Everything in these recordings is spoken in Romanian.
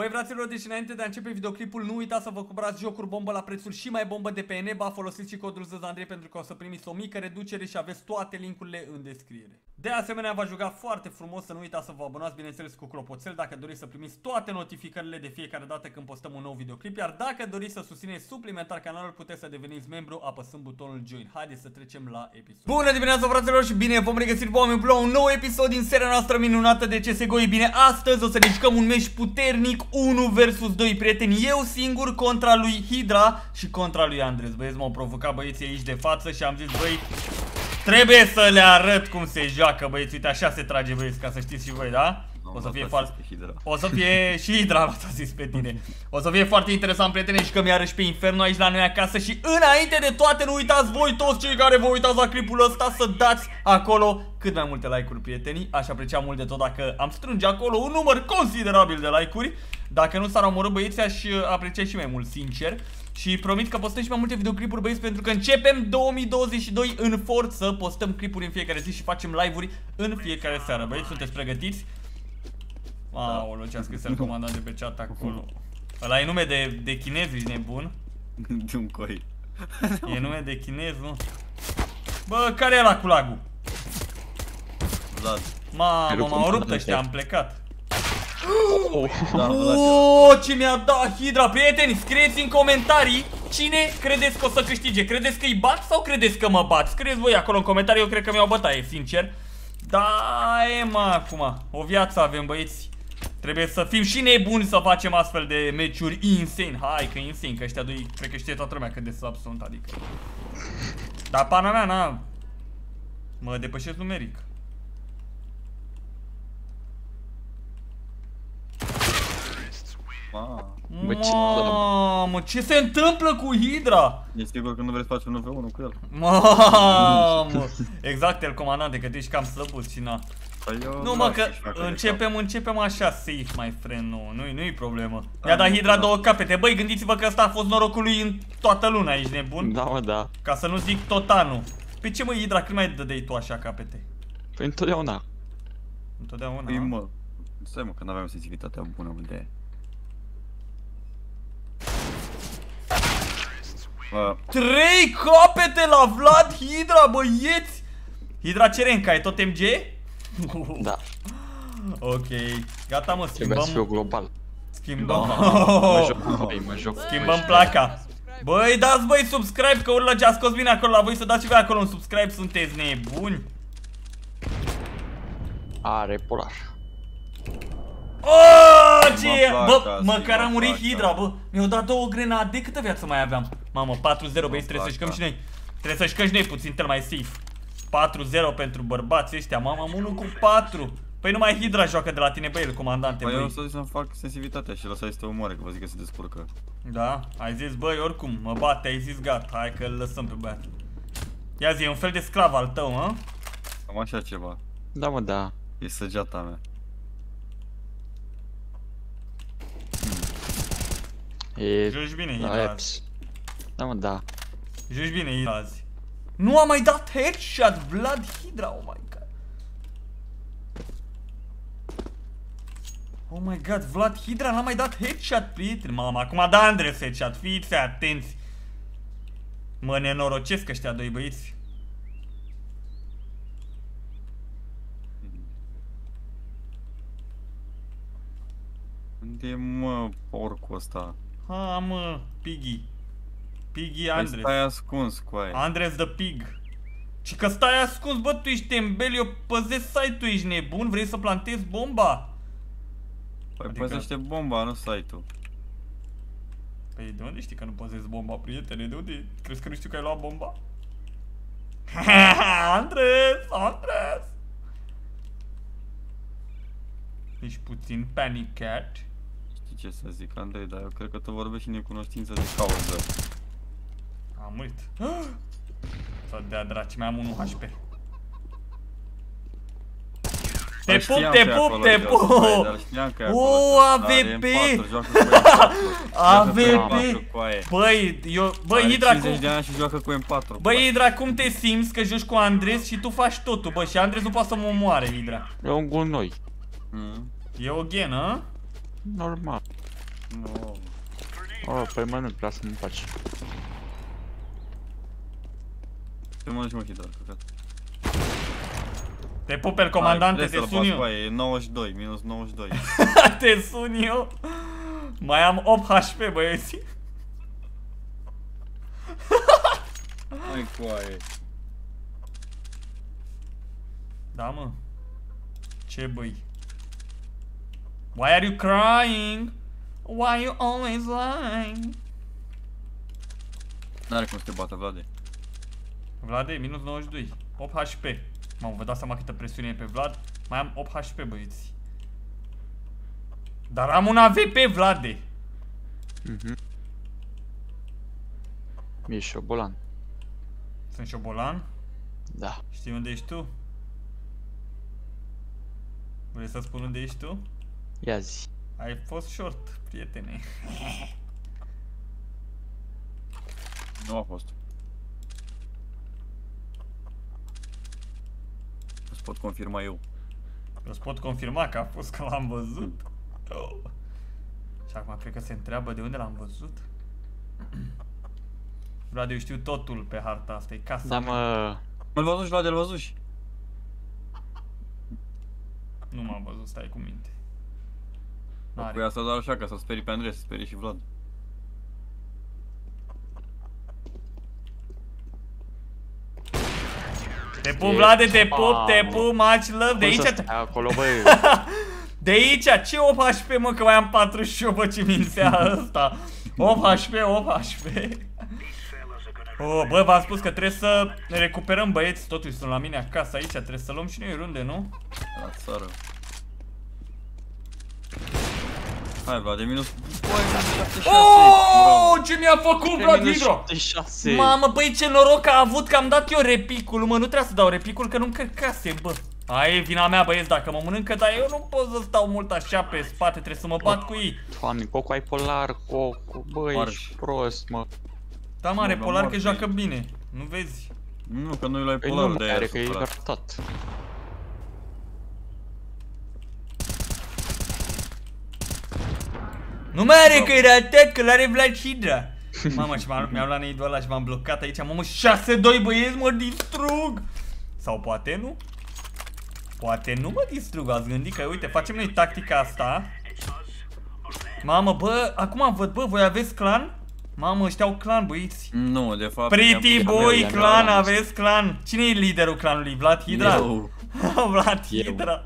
Băi fraților, deci înainte de a începe videoclipul, nu uitați să vă cumpărați jocuri bombă la prețuri și mai bombă de pe Eneba, folosiți și codul ZZANDREI pentru că o să primiți o mică reducere și aveți toate linkurile în descriere. De asemenea, v-aș jucat foarte frumos să nu uitați să vă abonați, bineînțeles, cu clopoțel dacă doriți să primiți toate notificările de fiecare dată când postăm un nou videoclip, iar dacă doriți să susțineți suplimentar canalul, puteți să deveniți membru apăsând butonul Join. Haideți să trecem la episod. Bună dimineața, fraților, și bine vom regăsit pe oameni la un nou episod din seria noastră minunată de CSGO. E bine, astăzi o să ne jucăm un meci puternic 1 versus 2 prieteni, eu singur contra lui Hydra și contra lui Andres. Băieți, m-au provocat băieții aici de față și am zis, băi, Trebuie să le arăt cum se joacă, băieți. Uite, așa se trage, băieți, ca să știți și voi, da? O să fie foarte... O să fie și Hidra l-a zis pe tine. O să fie foarte interesant, prieteni, și că mi-arăși pe Inferno aici la noi acasă și înainte de toate nu uitați voi toți cei care vă uitați la clipul ăsta să dați acolo cât mai multe like-uri, prietenii. Aș aprecia mult de tot dacă am strânge acolo un număr considerabil de like-uri. Dacă nu s-ar omorâ băieți, aș aprecia și mai mult, sincer. Și promit că postăm și mai multe videoclipuri băieți pentru că începem 2022 în forță Postăm clipuri în fiecare zi și facem live-uri în fiecare seară Băieți, sunteți pregătiți? Aoleu, ce-a scris el comandant de pe chat acolo Ăla e nume de, de chinez, ești nebun? De un coi E nume de chinez, nu? Bă, care e la cu lagul? Vlad Mamă, m-au rupt ăștia, am plecat Oh, da, oh, ce mi-a dat Hydra, prieteni, scrieți în comentarii Cine credeți că o să câștige? Credeți că îi bat sau credeți că mă bat? Scrieți voi acolo în comentarii, eu cred că mi-au bătaie, sincer. Da, e mă, acum, o viață avem băieți. Trebuie să fim și nebuni să facem astfel de meciuri insane. Hai că insane, că ăștia doi, cred că știe toată lumea cât de sub sunt, adică. Dar pana mea, na, mă depășesc numeric Mamă, ce se întâmplă cu Hydra? E sigur că nu vrei să faci un 1v1 cu el? Mamă, exact, el comandante, că tu ești cam slăbut și na. Păi nu mă, că începem, începem așa safe, my friend, nu, nu-i nu problemă. Mi-a dat Hydra două capete, băi, gândiți-vă că ăsta a fost norocul lui în toată luna, ești nebun? Da, mă, da. Ca să nu zic tot anul. Pe ce mă, Hydra, când mai dădeai tu așa capete? Păi întotdeauna. Întotdeauna? Păi mă, stai mă, că n-aveam sensibilitatea bună de aia. Trei capete la Vlad Hydra, băieți! Hydra Cerenca, e tot MG? Da. Ok, gata mă, schimbăm... Trebuie să fiu global. Schimbăm... Mă joc, băi, mă joc. Schimbăm placa. Băi, dați băi subscribe, că urlă ce a scos bine acolo la voi să dați și voi acolo un subscribe, sunteți nebuni? Are polar. Oh, ce e? Bă, măcar a murit Hydra, bă. Mi-au dat două grenade, câtă viață mai aveam? Mamă, 4-0, băi, trebuie să jucăm și noi. Trebuie să jucăm și noi puțin, tel mai safe. 4-0 pentru bărbați ăștia, mamă, am 1 cu 4. Păi numai Hydra joacă de la tine, băi, el comandante, băi. Păi eu o să zic să-mi fac sensibilitatea și lăsai să te omoare, că vă zic că se descurcă. Da, ai zis, băi, oricum, mă bate, ai zis gata, hai că îl lăsăm pe băiat. Ia zi, e un fel de sclav al tău, mă? Cam așa ceva. Da, mă, da. E săgeata mea. E... Joci bine, La Hydra. Eps. Da, mă, da. Joci bine, Hydra azi. Nu a mai dat headshot, Vlad Hydra, oh my god. Oh my god, Vlad Hydra n-a mai dat headshot, prieteni. Mamă, acum a dat Andres headshot, fiți atenți. Mă nenorocesc ăștia doi băieți. Unde e mă porcul ăsta? Ha, mă, Piggy. Piggy Păi Andres. stai ascuns cu aia. Andres the Pig. Și că stai ascuns, bă, tu ești tembel, eu păzesc site-ul, ești nebun, vrei să plantezi bomba? Păi adică- păzește bomba, nu site-ul. Păi de unde știi că nu păzesc bomba, prietene? De unde? Crezi că nu știu că ai luat bomba? Andres! Andres! Ești puțin panicat. Știi ce să zic, Andrei, dar eu cred că tu vorbești în necunoștință de cauză. Am murit. Să dea draci, mai am 1 HP. Te Dar pup, știam te că e pup, acolo te jos, pup! băi, dar știam că e acolo O, jos, dar e în AVP! patru, joacă cu M4. Joacă cu AVP! M4 cu aia. Băi, eu, băi, Are Hidra, 50 cum, de ani și joacă cu M4. băi, Hidra, cum te simți că joci cu Andres și tu faci totul, bă, și Andres nu poate să mă omoare, Hidra. E un gunoi. Mm. E o genă, Normal. No. Oh, păi mănânc, vreau să mă faci. Te mănânci mă hidra, căcat. Te pupel, comandante, Hai, te trebuie sun să-l eu. bați, băi, e 92, minus 92. te sun eu. Mai am 8 HP, băieți. Hai coaie. Da, mă. Ce băi? Why are you crying? Why you always lying? N-are cum să te bată, Vlade. Vlade, minus 92. 8 HP. Mamă, vă dați seama câtă presiune e pe Vlad? Mai am 8 HP, băieți. Dar am un AVP, Vlade. Mhm. Ești șobolan. Sunt șobolan. Da. Știi unde ești tu? Vrei să spun unde ești tu? Ia zi. Ai fost short, prietene. Nu a fost. Îți pot confirma eu. Îți pot confirma că a fost că l-am văzut. Oh. Și acum cred că se întreabă de unde l-am văzut. Vlad, eu știu totul pe harta asta, e casa Da, mea. mă... Îl văzuși, Vlade, îl văzuși. Nu m-am văzut, stai cu minte. Cu N-are. asta doar așa, ca să sperii pe Andrei, să sperii și Vlad. Te pup, Vlade, te pup, Mamă. te pup, much love. De Cum să aici, stai acolo, băi? de aici, ce 8 HP, mă, că mai am 48, bă, ce mințea ăsta. 8 HP, 8 HP. Oh, bă, v-am spus că trebuie să ne recuperăm băieți, totuși sunt la mine acasă aici, trebuie să luăm și noi runde, nu? La țară. Hai, Vlade, minus... Băi, minus 76. Oh, ce mi-a făcut Vlad Minus Hidro? 76. Mamă, băi, ce noroc a avut că am dat eu repicul, mă, nu trebuia să dau repicul, că nu încărcase, bă. Aia e vina mea, băieți, dacă mă mănâncă, dar eu nu pot să stau mult așa pe spate, trebuie să mă bat cu ei. Doamne, Coco, ai polar, Coco, băi, Marș. ești prost, mă. Da, mare, Mă, polar mă, că mă, joacă bine, nu vezi? Nu, că nu-i luai Păi nu polarul de mai aia are, că e supărat. ratat. Nu mai are că era atat, că l-are Vlad Hidra. Mamă, și m-am- mi-au luat neidul ăla și m-am blocat aici, mamă, 6-2 băieți, mă distrug! Sau poate nu? Poate nu mă distrug, ați gândit că, uite, facem noi tactica asta. Mamă, bă, acum văd, bă, voi aveți clan? Mamă, ăștia au clan, băieți. Nu, de fapt... Pretty mi-a pus- boy i-am clan, luat. aveți clan. Cine e liderul clanului? Vlad Hidra? Eu. Vlad Eu. Hidra.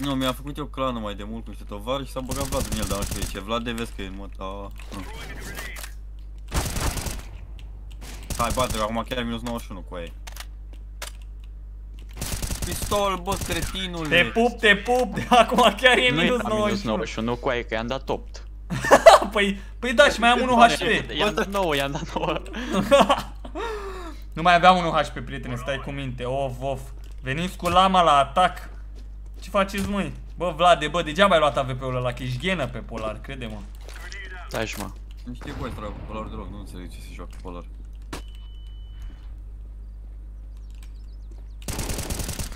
Nu, mi-a făcut eu clanul mai de mult cu niște tovari și s-a băgat Vlad în el, dar nu știu de ce. Vlad de vezi că e în mod... a- nu. Hai, bate acum chiar e minus 91 cu aia. Pistol, bă, cretinule! Te pup, te pup, acum chiar e Nu minus era minus 91. 91 cu aia, că i-am dat 8. Păi, păi da, și mai am 1 HP. I-am dat 9, i-am dat 9. Nu mai aveam 1 HP, prietene, stai cu minte. Of, of. Veniți cu lama la atac. Ce faceți, măi? Bă, Vlade, bă, degeaba ai luat AVP-ul ăla, că ești ghenă pe polar, crede-mă. Stai și mă. Nu știu voi, dragă, polar deloc, nu înțeleg ce se joacă polar.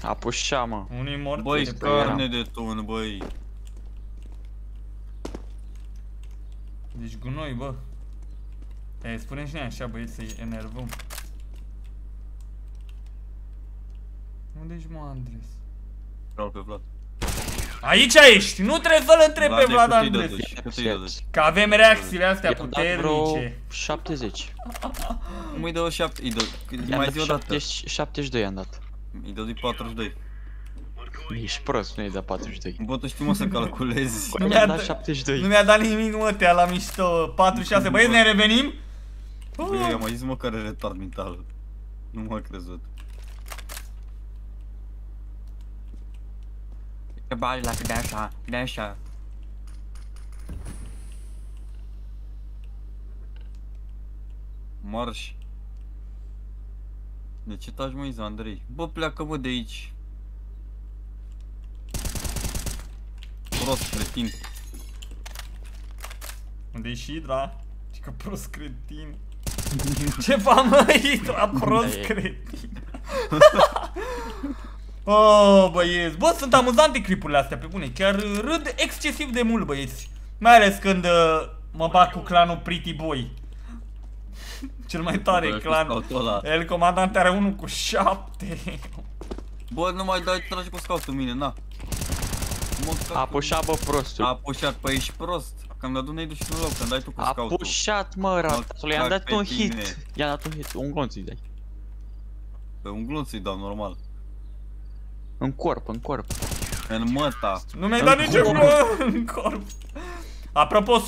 A pușa, mă. Unii mor Băi, de pe carne de tun, băi. Deci gunoi, bă. E, spunem și noi așa, băieți, să-i enervăm. Unde ești, mă, Andres? Vreau pe Vlad. Aici ești! Nu trebuie să-l întrebi pe Vlad cât îi Andres. dăduși? Cât îi dăduși? Că avem reacțiile astea I-am dat vreo puternice. 70. Nu-i dă 7, îi dă... I-am Mai dat zi o dată. 70, 72 i-am dat. Îi dă 42. Ești prost, nu i da 42. Bă, tu știi mă să calculezi. Nu Nu mi-a mi-a dat dat- 72. Nu mi-a dat nimic, mă, te la mișto. 4-6. Băieți, ne revenim? Băi, am mai zis mă care retard mental. Nu m-a crezut. E bani la de așa, de așa. Marș. De ce taci mă, Iza, Andrei? Bă, pleacă mă de aici. Prost, cretin. Unde e Hidra? Și că prost cretin. Ce fa mă, Hidra, prost Da, e. cretin. oh, băieți. Bă, sunt amuzante clipurile astea, pe bune. Chiar râd excesiv de mult, băieți. Mai ales când uh, mă bag cu clanul Pretty Boy. Cel mai tare Bă, clan. scoutul ăla. El comandant are unul cu 7. Bă, nu mai dai, tragi cu scoutul mine, na. Mă, A scoutul- pușat, bă, prostul. A pușat, păi ești prost. Că am dat un și un loc, când dai tu cu A scoutul. pușat, mă, ratatul. I-am cac dat pe un tine. hit. I-am dat un hit. Un glonț îi dai. Pe un glonț îi dau, normal. În corp, în corp. În măta. Nu mi-ai În dat nici corp. un în corp. Apropo,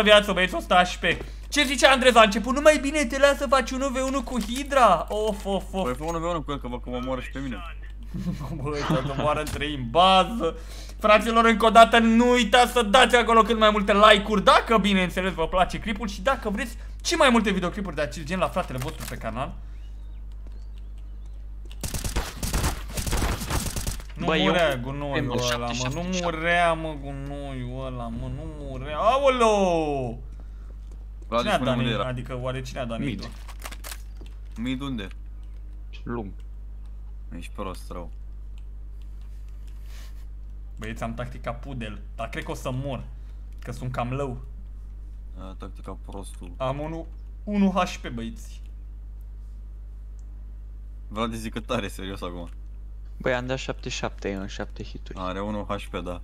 100% viață, băieți, 100 HP. Ce zicea Andrei la început? Nu mai bine te lasă să faci 1v1 cu Hydra? Of, of, of. Păi fă unul pe unul cu el, că vă că mă omoară și pe mine. Băi, să moară trei în bază. Fraților, încă o dată nu uitați să dați acolo cât mai multe like-uri Dacă, bineînțeles, vă place clipul Și dacă vreți și mai multe videoclipuri de acest gen la fratele vostru pe canal Nu Băi, eu- murea gunoiul Primul ăla, șapte, mă, șapte, nu șapte. murea, mă, gunoiul ăla, mă, nu murea Aoleo! Vlad, Cine a spune dat unde nitro? era. Adică, oare cine a dat Mid. nitro? Mid unde? Lung. Ești prost rău. Băieți, am tactica pudel, dar cred că o să mor Că sunt cam low A, tactica prostul. Am 1 1 HP, băieți Vlad zic că tare serios acum. Băi, am dat 7-7 în 7 hituri. Are 1 HP, da.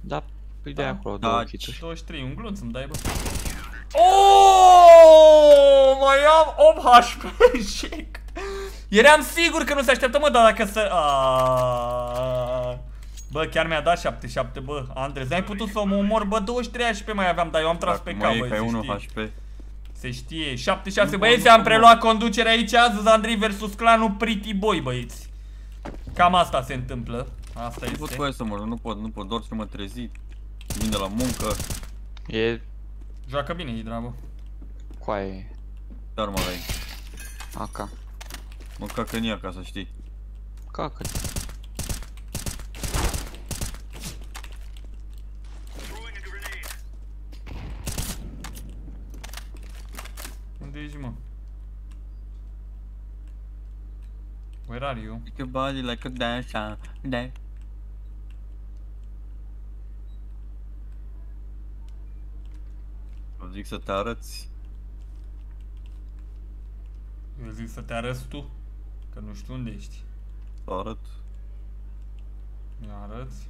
Da, îi dai Da. acolo Da, două ci- hituri. 23, un glonț îmi dai, bă. Oh, mai am 8 HP, shake. Eram sigur că nu se așteaptă, mă, dar dacă să... Aaaa. Bă, chiar mi-a dat 7-7, bă, Andres, n-ai putut să mă omor, bă, 23 HP mai aveam, dar eu am tras Dacă pe mai cap, e bă, că e se 1 știe. HP. Se știe, 7-6, Nu, băieți, nu, am nu. preluat conducerea aici, azi, Andrei versus clanul Pretty Boy, băieți. Cam asta se întâmplă, asta Nu pot este. cu aia să mor, nu pot, nu pot, doar ce mă trezi. Vin de la muncă, E Joacă bine, Hidra, bă. coaie. dar mă ai. AK. Mă cac în ea ca să știi. Cacă. Unde ești, mă? Where are you? Make your body like a dance, dance. Vă zic să te arăți. Eu zic să te arăți tu, că nu știu unde ești. Să arăt. Mi arăți?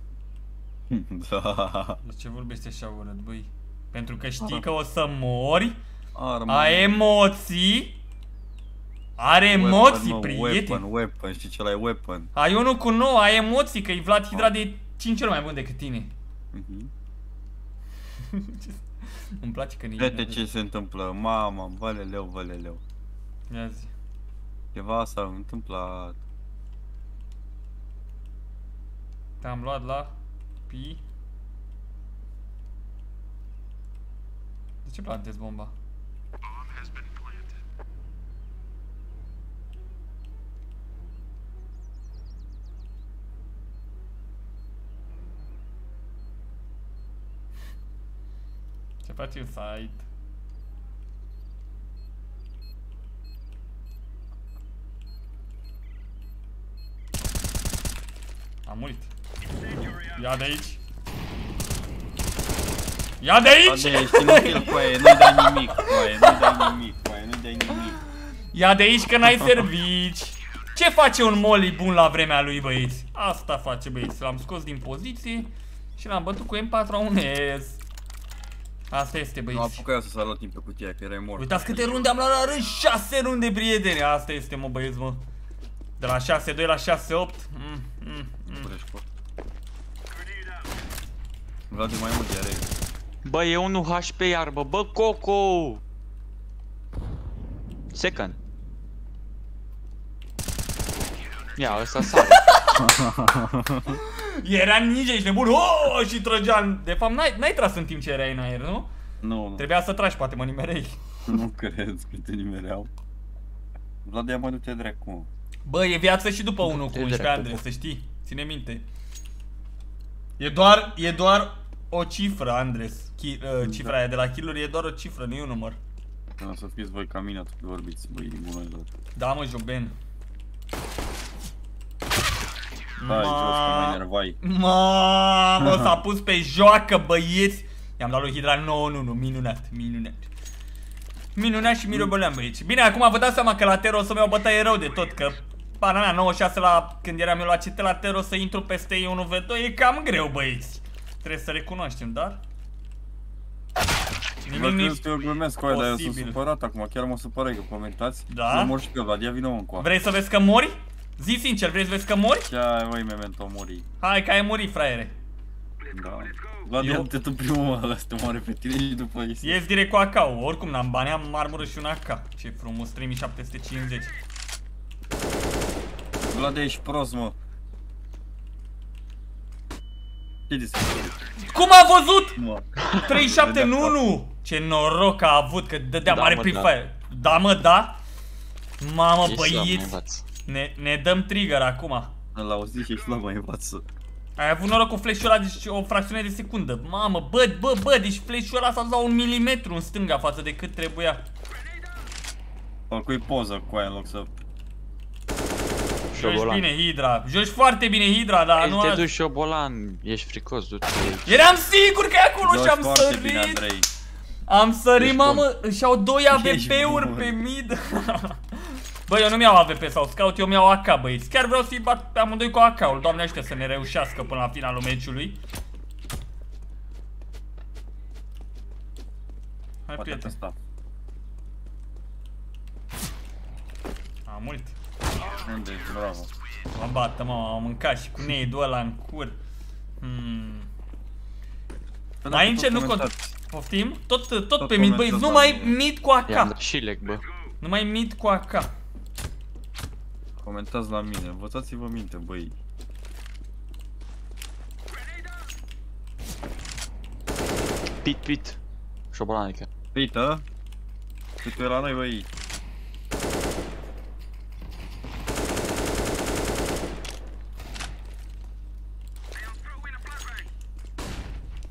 da. De ce vorbești așa urât, băi? Pentru că știi că o să mori, Armă. ai emoții, are emoții, mă, prieteni. Weapon, weapon, știi ce ăla e weapon. Ai unul cu 9, ai emoții, că e Vlad Hidra de 5 ori mai bun decât tine. Mhm. Îmi place că Uite nici ce se întâmplă, mama, valeleu, valeleu. Ia zi. Ceva s-a întâmplat. Te-am luat la pi. De ce plantezi bomba? Ce face în site? Am murit. Ia de aici. Ia de aici! Ade, ești inutil cu aia, nu-i dai nimic cu aia, nu-i dai nimic cu aia, nu-i dai nimic. Ia de aici că n-ai servici. Ce face un molly bun la vremea lui, băieți? Asta face, băieți. L-am scos din poziție și l-am bătut cu M4 a un S. Asta este, Nu băieți. apucă eu să sar la timp pe cutia, că erai mort. Uitați câte runde am luat la rând, 6 runde, prieteni. Asta este, mă, băieți, mă. De la 6-2 la 6-8. Mm, mm, mm. Pure scurt. Vlad e mai mult de are. Bă, e 1 HP iarbă. Bă, Coco! Second. Ia, ăsta sare. Era ninja, ești nebun. Oh, și trăgeam. De fapt, n-ai, n-ai tras în timp ce erai în aer, nu? Nu, nu, Trebuia să tragi, poate mă nimerei. nu cred că te nimereau. Vlad, ia mă du-te dracu, mă. Bă, e viață și după 1 cu Te 11 dracu, Andrei, bă. să știi. Ține minte. E doar, e doar o cifră, Andres. Chi, uh, cifra Da. aia de la kill e doar o cifră, nu e un număr. O să fiți voi ca mine atunci când vorbiți, băi, din gunoilor. Da, mă, Joben. Hai, jos, că mă Ma... enervai. Mamă, s-a pus pe joacă, băieți. I-am dat lui Hidra 9 1 minunat, minunat. Minunat și mirobolean băieți. Bine, acum vă dați seama că la Tero o să-mi iau bătaie rău de tot, că Banana 96 la când eram eu la CT la Tero să intru peste ei 1v2 e cam greu băieți. Trebuie să recunoaștem, dar... Vă Nimic crezi că eu glumesc cu aia, dar eu sunt posibil. supărat acum, chiar mă supără că comentați. Da? Să mor și pe Vlad, ia vină mă încoa. Vrei să vezi că mori? Zi sincer, vrei să vezi că mori? Ce voi memento muri. Hai că ai murit, fraiere. Da. Vlad, Eu- ia te tu primul ăla să te moare pe tine și după ei. Ies direct cu AK, oricum n-am bani, am marmură și un AK. Ce frumos, 3750. Vlad, ești prost, mă. Ce de Cum a văzut? mă? 37 în Vedea 1! Ce noroc a avut că dădea Da, mare mă, Free da. Fire. Da, mă, da? Mamă, Ce să mă băieți, învaț? Ne, ne dăm trigger acum. Îl auzi și ești la mai învață. Ai avut noroc cu flash-ul ăla, deci o fracțiune de secundă. Mamă, bă, bă, bă, deci flash-ul ăla s-a dus la un milimetru în stânga față de cât trebuia. Făcui poză cu aia în loc să... Joci Șobolan. bine, Hydra. Joci foarte bine, Hydra, dar Ei, nu te a... duci șobolan, ești fricos, du-te aici. Eram sigur că e acolo și Joci am foarte bine, sărit. Andrei. Am sărit, Ești mamă, își au 2 Ești AVP-uri bun. pe mid. Bă, eu nu mi-au AVP sau scout, eu mi-au AK, băieți. Chiar vreau să-i bat pe amândoi cu AK-ul. Doamne ajută să ne reușească până la finalul meciului. Hai, Poate prieten. testa. Am murit. Unde ești? Bravo. Mă bată, mă, am mâncat și cu neidul ăla în cur. Hmm. Păi Mai dacă înce tot nu cont... comentați. Poftim? Tot, tot, Tot pe mid, băieți, comentează numai la mine. mid cu I-am AK. dat și leg, bă. Numai mid cu AK. Comentați la mine, învățați-vă minte, băi. Pit, pit. Șobolan adică. Uite, cât era noi, băi.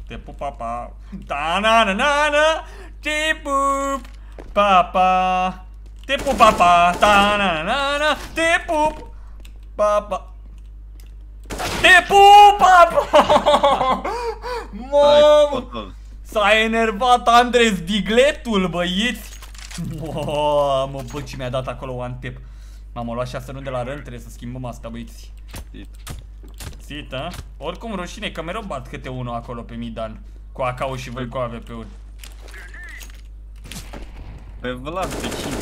Te pup, papa. Da, na, na, na, na. Te pup, papa. Te pup, papa. Da, na, na, na, na. Te pup, papa. Te pup, papa. Stai, Mamă. potol. S-a enervat Andres Digletul, băieți. Mamă, bă, ce mi-a dat acolo one tap. M-am luat 6 rând de la rând, trebuie să schimbăm asta, băieți. Sit, a? Oricum, rușine, că mereu bat câte unul acolo pe Midan. Cu AK-ul și voi cu AVP-uri. Pe Vlad, pe cine?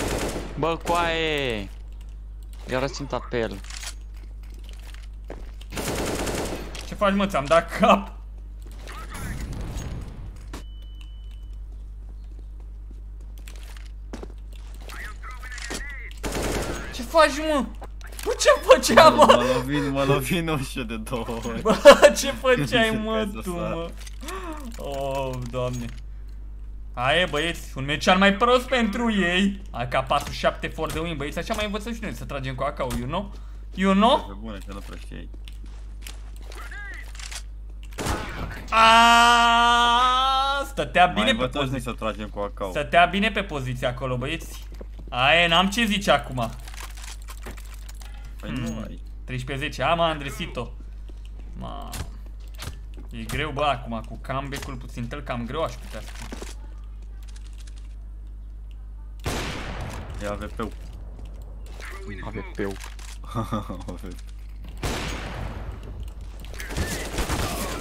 Bă, coaie! I-a rățintat pe el. Ce faci, mă? Ți-am dat cap. Ce faci, mă? Bă, ce făceam, Mă mă? lovin, mă lovin ușă de două ori. Bă, ce făceai, mă, Încercai să tu, sar. mă? Oh, doamne. Aia e, băieți, un meci al mai prost pentru ei. AK-47 for the win, băieți, așa mai învățăm și noi să tragem cu AK-ul, you know? You know? Pe bune, că nu prea știai. Aaaa, stătea Mai bine pe învățați noi poziție. să tragem cu AK-ul. Stătea bine pe poziție acolo, băieți. Aia, n-am ce zice acum. Păi Hmm. nu ai. 13-10, am Andresito. Ma. E greu, bă, acum, cu comeback-ul puțin tel, cam greu aș putea spune. E AVP-ul. AVP-ul.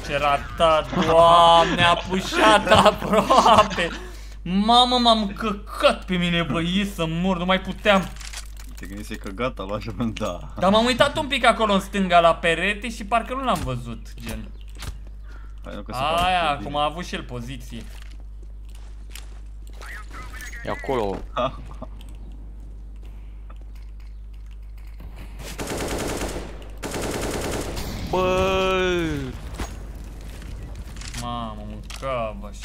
Ce ratat, doamne, a pușat aproape. Mamă, m-am căcat pe mine, băieți, să mor, nu mai puteam. Te gândise că gata, lua și da. Dar m-am uitat un pic acolo în stânga la perete și parcă nu l-am văzut, gen. Hai, nu că se pare Aia, bine. cum a avut și el poziție. E acolo. Bă! Mamă, mâncava și...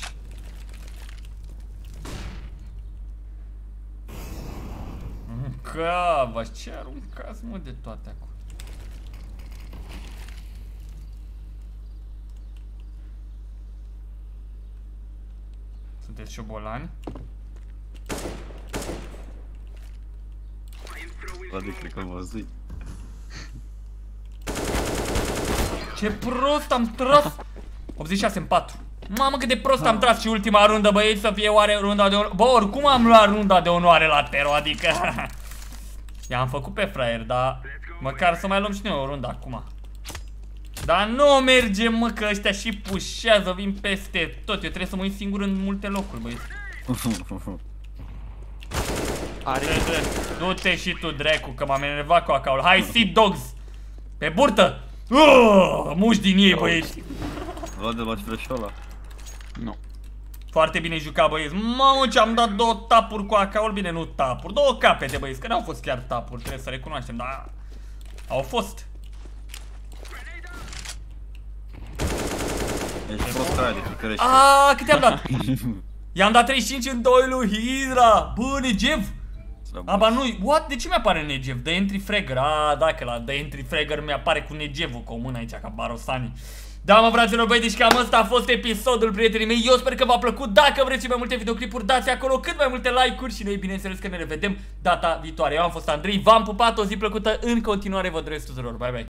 Mâncava și ce aruncați mă de toate acolo? Sunteți șobolani? Vlad, cred că vă zic. Ce prost am tras! 86 în 4. Mamă cât de prost am tras și ultima rundă, băieți, să fie oare runda de onoare. Bă, oricum am luat runda de onoare la Tero, adică... I-am făcut pe fraier, dar măcar să mai luăm și noi o rundă acum. Dar nu merge, mă, că ăștia și pușează, vin peste tot. Eu trebuie să mă uit singur în multe locuri, băieți. Are Du-te și tu, dracu, că m-am enervat cu acaul. Hai, sit dogs! Pe burtă! Uh, muși din ei, băieți. Vlad de la flash ăla. Nu. Foarte bine jucat, băieți. Mamă, ce am dat două tapuri cu acaul. Bine, nu tapuri, două capete, băieți, că n-au fost chiar tapuri, trebuie să recunoaștem, dar au fost. Ești prost aia de ficărește. A, câte am dat? I-am dat 35 în 2 lui Hydra. Bă, Negev. Aba nu, what? De ce mi-apare Negev? The Entry Fragger. A, da, că la The Entry Fragger mi-apare cu Negevul cu o mână aici, ca Barosani. Da, mă, fraților, băi, deci cam ăsta a fost episodul, prietenii mei. Eu sper că v-a plăcut. Dacă vreți și mai multe videoclipuri, dați acolo cât mai multe like-uri și noi, bineînțeles, că ne revedem data viitoare. Eu am fost Andrei, v-am pupat, o zi plăcută. În continuare vă doresc tuturor. Bye, bye.